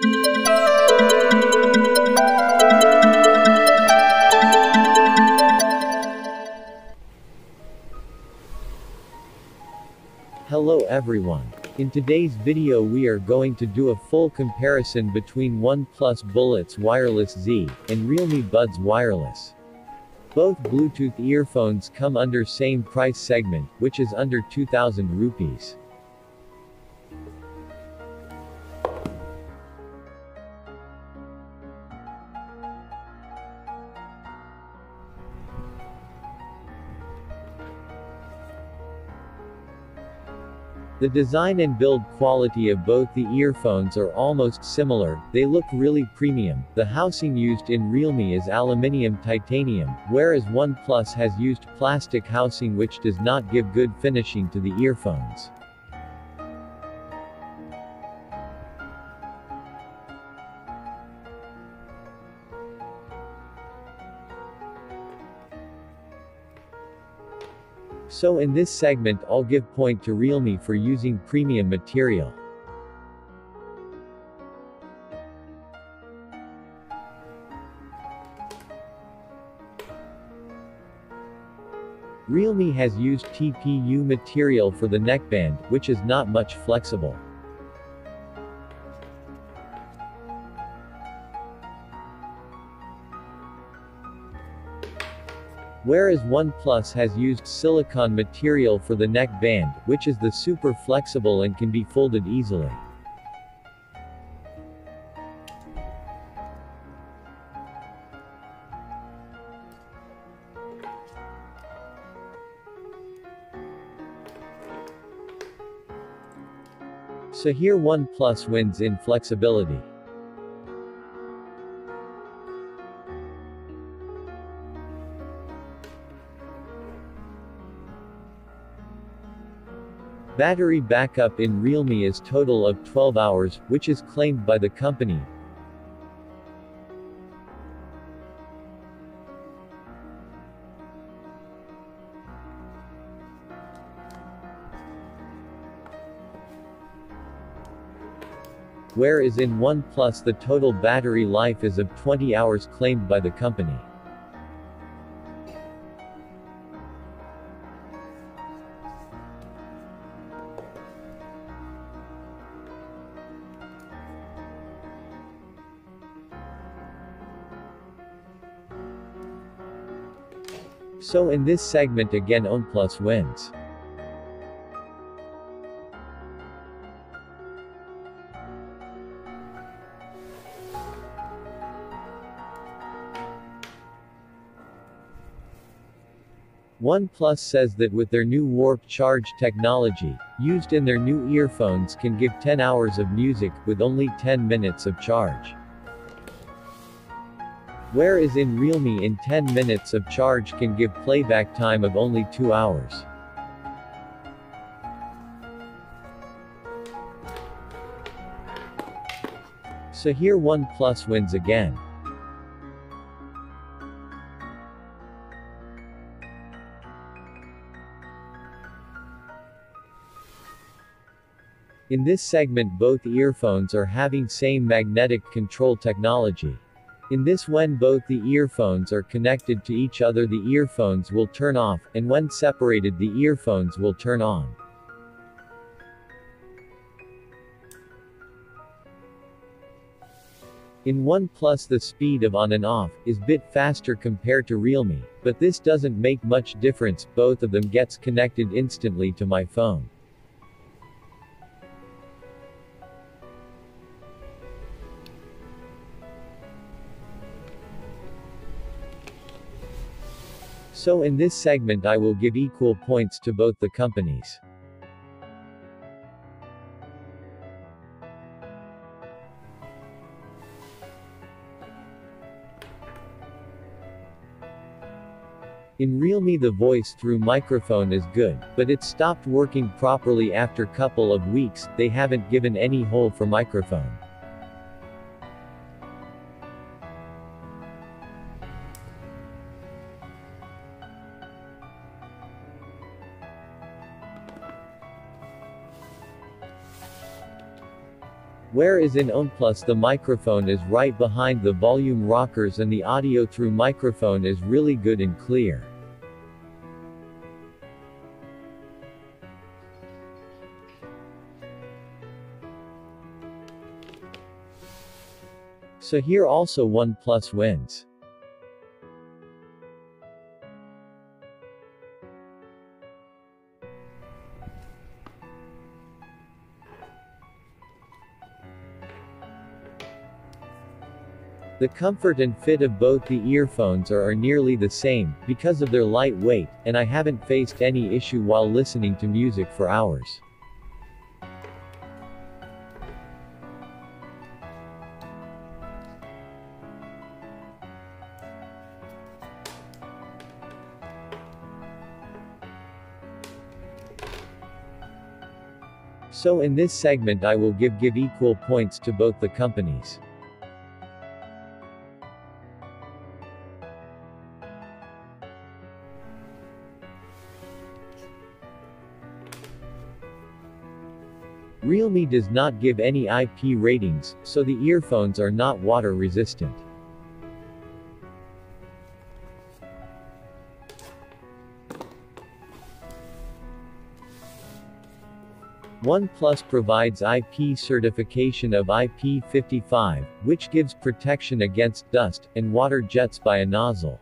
Hello everyone. In today's video we are going to do a full comparison between OnePlus Bullets Wireless Z and Realme Buds Wireless. Both Bluetooth earphones come under same price segment, which is under 2000 rupees. The design and build quality of both the earphones are almost similar, they look really premium. The housing used in Realme is aluminium titanium, whereas OnePlus has used plastic housing which does not give good finishing to the earphones. So in this segment I'll give point to Realme for using premium material. Realme has used TPU material for the neckband, which is not much flexible. Whereas OnePlus has used silicone material for the neck band, which is the super flexible and can be folded easily. So here OnePlus wins in flexibility. Battery backup in Realme is total of 12 hours, which is claimed by the company. Whereas in OnePlus the total battery life is of 20 hours claimed by the company. So in this segment again OnePlus wins. OnePlus says that with their new Warp Charge technology, used in their new earphones can give 10 hours of music, with only 10 minutes of charge. Whereas in Realme in 10 minutes of charge can give playback time of only 2 hours. So here OnePlus wins again. In this segment both earphones are having same magnetic control technology. In this when both the earphones are connected to each other the earphones will turn off, and when separated the earphones will turn on. In OnePlus the speed of on and off, is bit faster compared to Realme, but this doesn't make much difference, both of them gets connected instantly to my phone. So in this segment I will give equal points to both the companies. In Realme the voice through microphone is good, but it stopped working properly after couple of weeks, they haven't given any hole for microphone. Whereas in OnePlus the microphone is right behind the volume rockers and the audio through microphone is really good and clear. So here also OnePlus wins. The comfort and fit of both the earphones are, are nearly the same, because of their light weight, and I haven't faced any issue while listening to music for hours. So in this segment I will give give equal points to both the companies. Realme does not give any IP ratings, so the earphones are not water resistant. OnePlus provides IP certification of IP55, which gives protection against dust and water jets by a nozzle.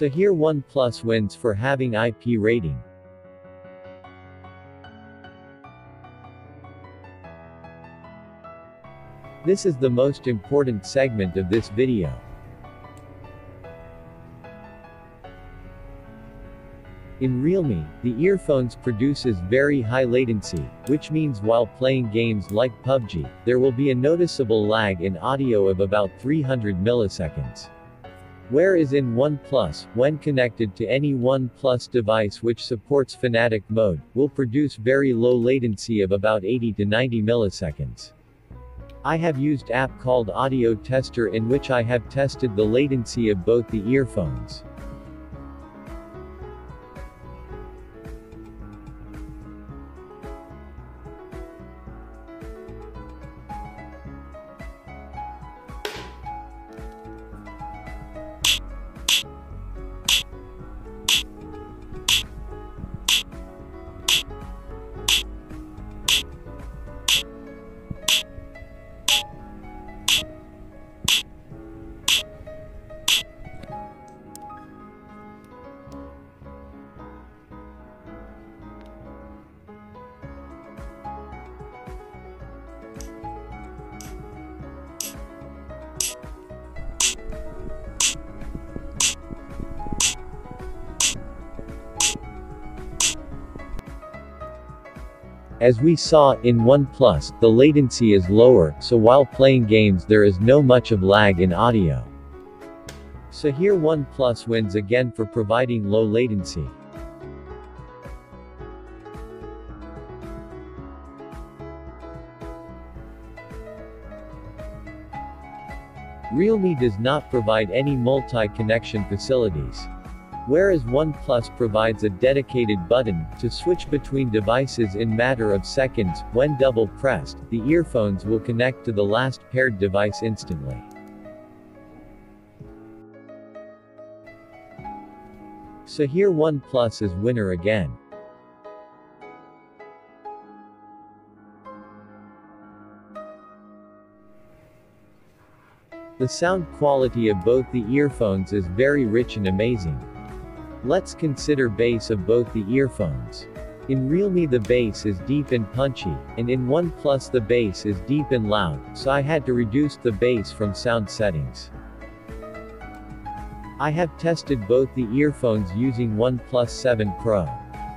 So here OnePlus wins for having IP rating. This is the most important segment of this video. In Realme, the earphones produces very high latency, which means while playing games like PUBG, there will be a noticeable lag in audio of about 300 milliseconds. Whereas in OnePlus, when connected to any OnePlus device which supports Fnatic mode, will produce very low latency of about 80 to 90 milliseconds. I have used app called Audio Tester in which I have tested the latency of both the earphones. As we saw, in OnePlus, the latency is lower, so while playing games there is no much of lag in audio. So here OnePlus wins again for providing low latency. Realme does not provide any multi-connection facilities. Whereas OnePlus provides a dedicated button to switch between devices in matter of seconds, when double pressed, the earphones will connect to the last paired device instantly. So here OnePlus is winner again. The sound quality of both the earphones is very rich and amazing. Let's consider bass of both the earphones. In Realme the bass is deep and punchy, and in OnePlus the bass is deep and loud, so I had to reduce the bass from sound settings. I have tested both the earphones using OnePlus 7 Pro.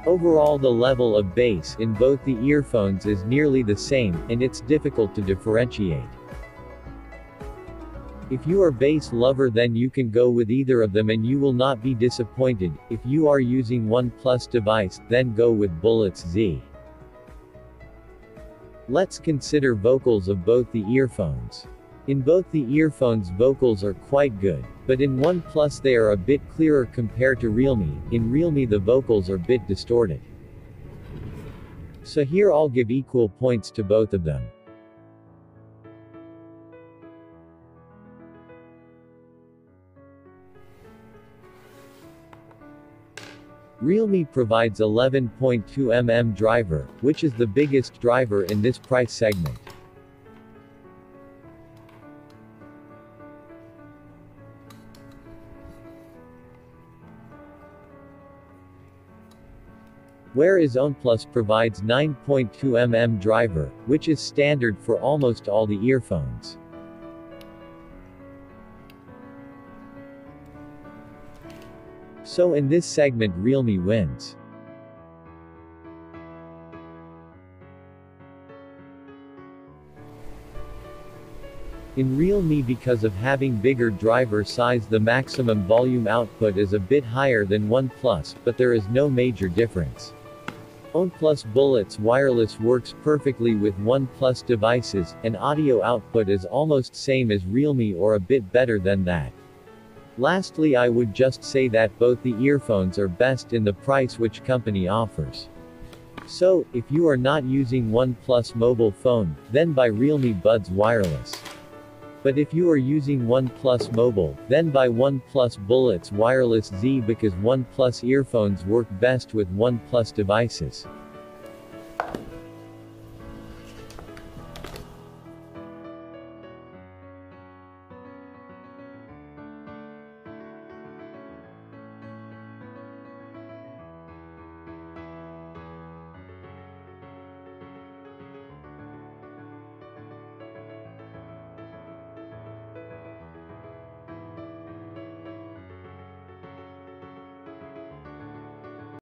Overall the level of bass in both the earphones is nearly the same, and it's difficult to differentiate. If you are bass lover then you can go with either of them and you will not be disappointed, if you are using OnePlus device, then go with Bullets Z. Let's consider vocals of both the earphones. In both the earphones vocals are quite good, but in OnePlus they are a bit clearer compared to Realme, in Realme the vocals are bit distorted. So here I'll give equal points to both of them. Realme provides 11.2mm driver, which is the biggest driver in this price segment. Whereas OnePlus provides 9.2mm driver, which is standard for almost all the earphones. So in this segment Realme wins. In Realme because of having bigger driver size the maximum volume output is a bit higher than OnePlus, but there is no major difference. OnePlus Bullets Wireless works perfectly with OnePlus devices, and audio output is almost same as Realme or a bit better than that. Lastly I would just say that both the earphones are best in the price which company offers. So, if you are not using OnePlus mobile phone, then buy Realme Buds Wireless. But if you are using OnePlus Mobile, then buy OnePlus Bullets Wireless Z because OnePlus earphones work best with OnePlus devices.